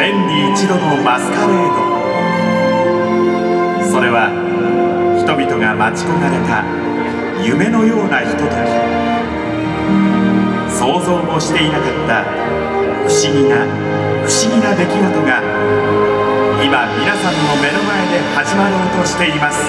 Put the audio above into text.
年に一度のマスカレード。それは人々が待ち焦がれた夢のようなひととき。想像もしていなかった不思議な不思議な出来事が今皆さんの目の前で始まろうとしています。